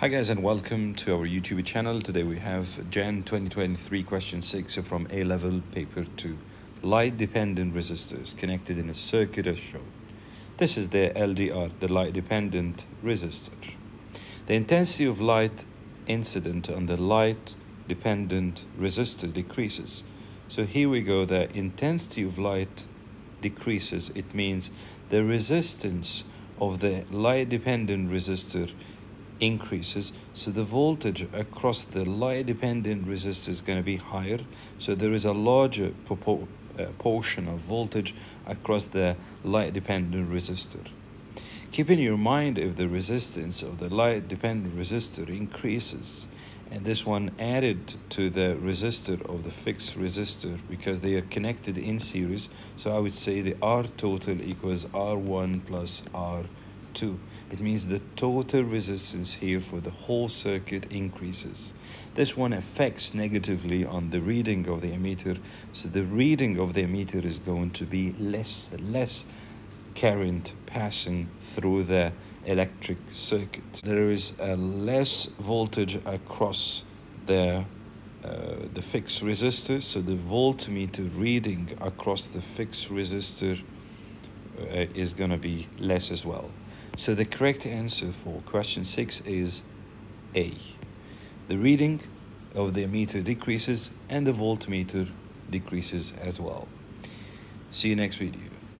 Hi guys and welcome to our YouTube channel. Today we have Jan 2023 question 6 from A-level paper 2. Light dependent resistors connected in a circuit as shown. This is the LDR, the light dependent resistor. The intensity of light incident on the light dependent resistor decreases. So here we go, the intensity of light decreases. It means the resistance of the light dependent resistor increases. So the voltage across the light dependent resistor is going to be higher. So there is a larger uh, portion of voltage across the light dependent resistor. Keep in your mind if the resistance of the light dependent resistor increases and this one added to the resistor of the fixed resistor because they are connected in series so I would say the R total equals R1 plus R2 2. It means the total resistance here for the whole circuit increases. This one affects negatively on the reading of the ammeter. So the reading of the ammeter is going to be less, less current passing through the electric circuit. There is a less voltage across the uh, the fixed resistor, so the voltmeter reading across the fixed resistor uh, is going to be less as well. So the correct answer for question 6 is A. The reading of the ammeter decreases and the voltmeter decreases as well. See you next video.